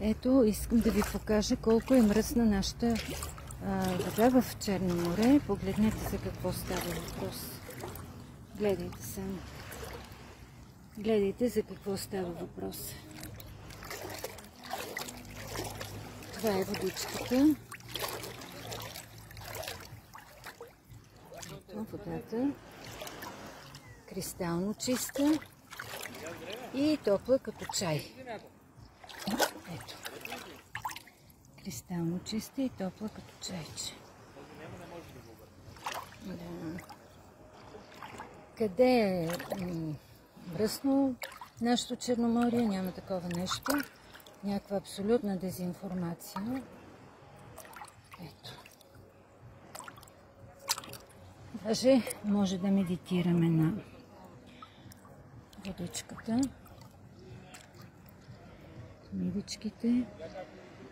Ето, искам да ви покажа колко е мръсна нашата а, вода в Черно море. Погледнете за какво става въпрос. Гледайте само. Гледайте за какво става въпрос. Това е водичката. Водата. Кристално чиста и топла като чай. Ето. Кристално чиста и топла като чайче. Да. Къде е мръсно нашето Черноморие? Няма такова нещо. Някаква абсолютна дезинформация. Ето. Даже може да медитираме на водичката. Мивичките.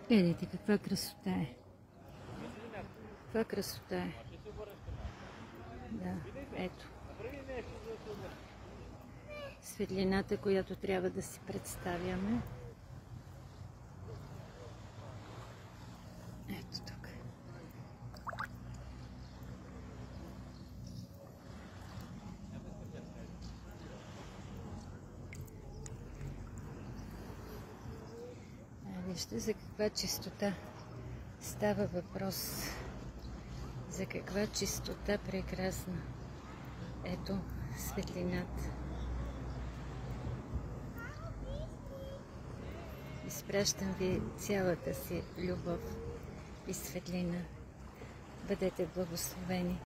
Гледайте каква красота е. Каква красота е. Да, ето. Светлината, която трябва да си представяме. Ето тук. Вижте за каква чистота става въпрос. За каква чистота прекрасна. Ето светлината. Изпращам ви цялата си любов и светлина. Бъдете благословени.